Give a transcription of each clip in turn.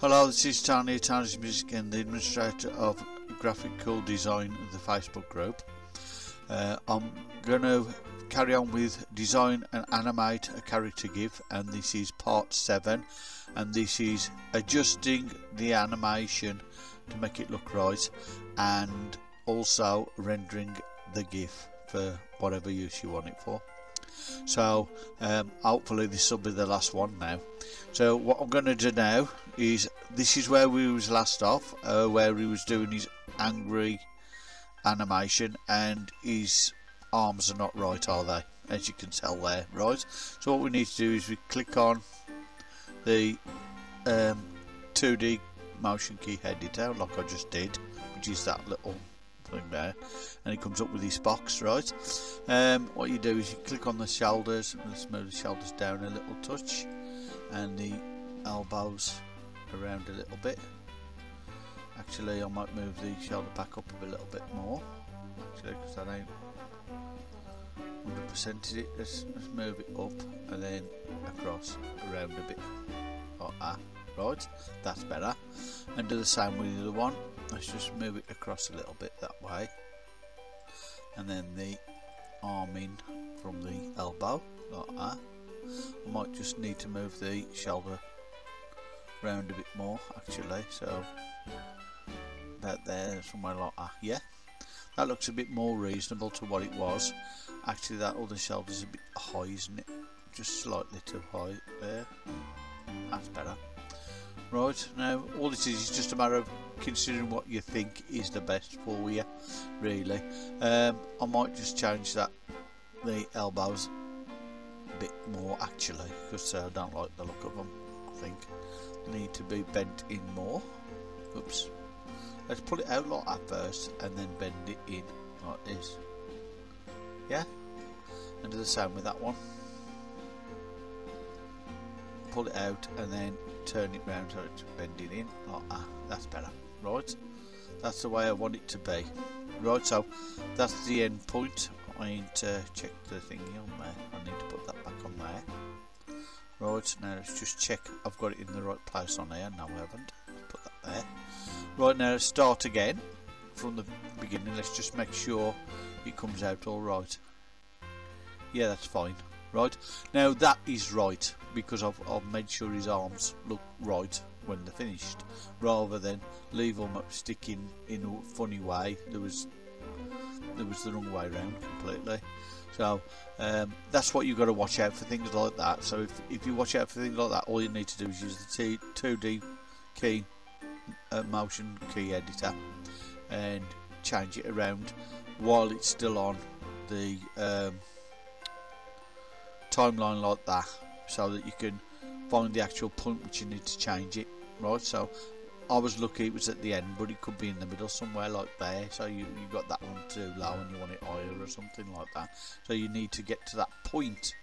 Hello, this is Tony, Tony's Music and the administrator of graphical design of the Facebook group. Uh, I'm going to carry on with design and animate a character GIF and this is part 7 and this is adjusting the animation to make it look right and also rendering the GIF for whatever use you want it for. So um, hopefully this will be the last one now. So what I'm going to do now is this is where we was last off, uh, where he was doing his angry animation and his arms are not right are they as you can tell there right so what we need to do is we click on the um, 2D motion key editor like I just did which is that little thing there. And it comes up with this box right? Um, what you do is you click on the shoulders let's move the shoulders down a little touch and the elbows around a little bit. Actually I might move the shoulder back up a little bit more actually because that ain't 100% is it? Let's, let's move it up and then across around a bit. Like that right? That's better. And do the same with the other one let's just move it across a little bit that way. And then the arm in from the elbow like that. I might just need to move the shoulder round a bit more actually. So that there somewhere like that yeah. That looks a bit more reasonable to what it was. Actually that other shoulder's a bit high isn't it? Just slightly too high there. That's better right now all this is is just a matter of considering what you think is the best for you really. Um, I might just change that the elbows a bit more actually because uh, I don't like the look of them I think. Need to be bent in more. Oops. Let's pull it out like that first and then bend it in like this. Yeah? And do the same with that one. Pull it out and then turn it round so it's bending in. Like that that's better. Right. That's the way I want it to be. Right so that's the end point. I need to check the thingy on there I need to put that back on there. Right now let's just check I've got it in the right place on there no I haven't. Put that there. Right now let's start again from the beginning. Let's just make sure it comes out all right. Yeah that's fine right? Now that is right because I've, I've made sure his arms look right when they're finished rather than leave them up sticking in a funny way there was there was the wrong way around completely. So um, that's what you've got to watch out for things like that. So if, if you watch out for things like that all you need to do is use the t 2d key uh, motion key editor and change it around while it's still on the um, timeline like that so that you can find the actual point which you need to change it right? So I was lucky it was at the end but it could be in the middle somewhere like there. So you, you got that one too low and you want it higher or something like that. So you need to get to that point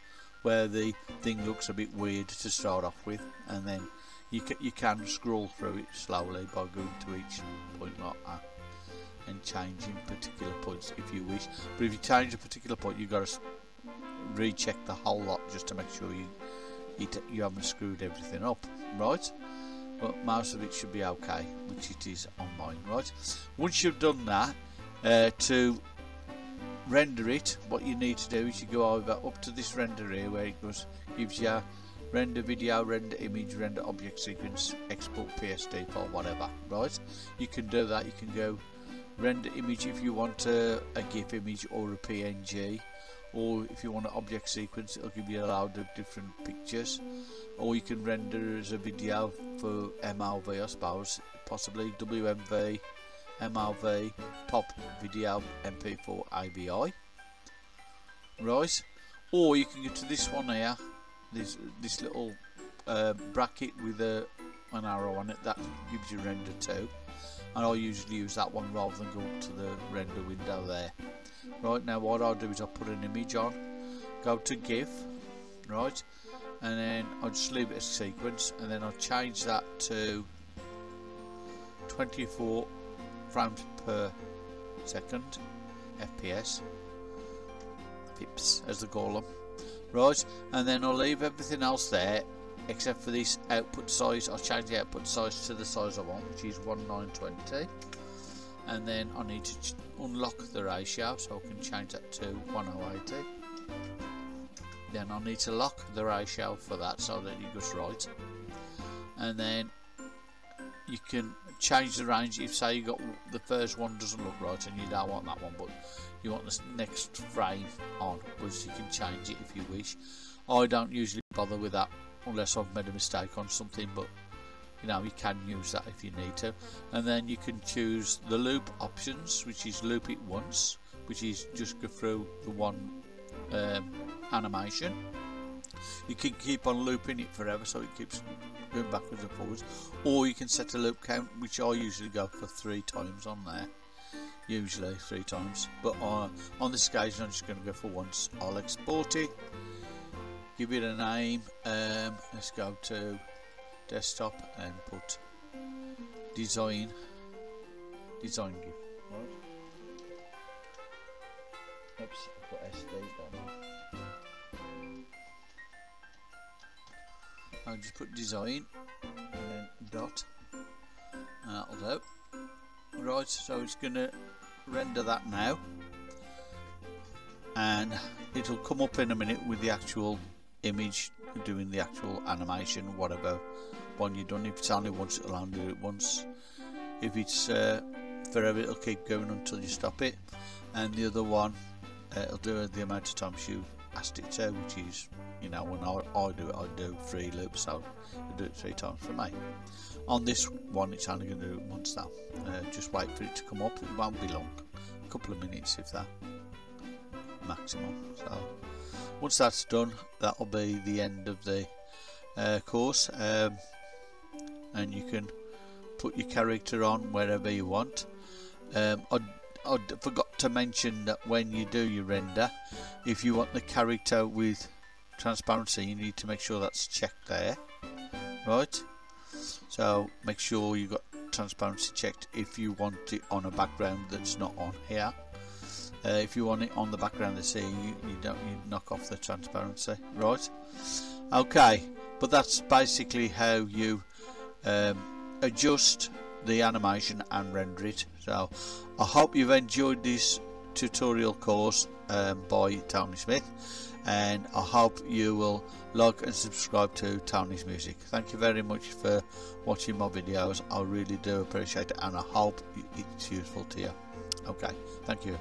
where the thing looks a bit weird to start off with and then you can, you can scroll through it slowly by going to each point like that and changing particular points if you wish. But if you change a particular point you've got to recheck the whole lot just to make sure you you, you haven't screwed everything up right? But most of it should be okay which it is on mine right? Once you've done that uh, to render it what you need to do is you go over up to this render here where it goes gives you render video render image render object sequence export PSD or whatever right? You can do that. You can go render image if you want a, a GIF image or a PNG or if you want an object sequence it'll give you a load of different pictures. Or you can render as a video for MLV I suppose. Possibly WMV MLV pop video MP4 AVI right. Or you can get to this one here. This this little uh, bracket with a an arrow on it that gives you render too and I usually use that one rather than go up to the render window there. Right now what I'll do is I'll put an image on. Go to GIF right and then I'll just leave it as sequence and then I'll change that to 24 frames per second FPS pips as the them right and then I'll leave everything else there except for this output size I'll change the output size to the size I want which is 1920 and then I need to unlock the ratio so I can change that to 1080 then I need to lock the ratio for that so that it goes right. And then you can change the range if say you got the first one doesn't look right and you don't want that one but you want the next frame on which you can change it if you wish. I don't usually bother with that unless I've made a mistake on something but you know you can use that if you need to. And then you can choose the loop options which is loop it once which is just go through the one um, animation. You can keep on looping it forever so it keeps going backwards and forwards. Or you can set a loop count which I usually go for three times on there. Usually three times. But uh, on this occasion I'm just going to go for once. I'll export it give it a name um, let's go to desktop and put design design GIF right. Oops I put SD down I'll just put design and then dot. That'll do. Right so it's gonna render that now. And it'll come up in a minute with the actual image doing the actual animation whatever one you've done if it's only once it'll only do it once. If it's uh, forever it'll keep going until you stop it. And the other one uh, it'll do the amount of times you asked it to which is you know when I, I do it I do three loops so I do it three times for me. On this one it's only going to do it once now uh, just wait for it to come up. It won't be long. A couple of minutes if that. Maximum so once that's done that'll be the end of the uh, course um, and you can put your character on wherever you want. Um, I, I forgot to mention that when you do your render if you want the character with transparency you need to make sure that's checked there. Right? So make sure you've got transparency checked if you want it on a background that's not on here uh, if you want it on the background of the scene you, you don't you knock off the transparency right okay but that's basically how you um, adjust the animation and render it so I hope you've enjoyed this tutorial course um, by Tony Smith and I hope you will like and subscribe to Tony's Music. Thank you very much for watching my videos. I really do appreciate it and I hope it's useful to you. Okay, thank you.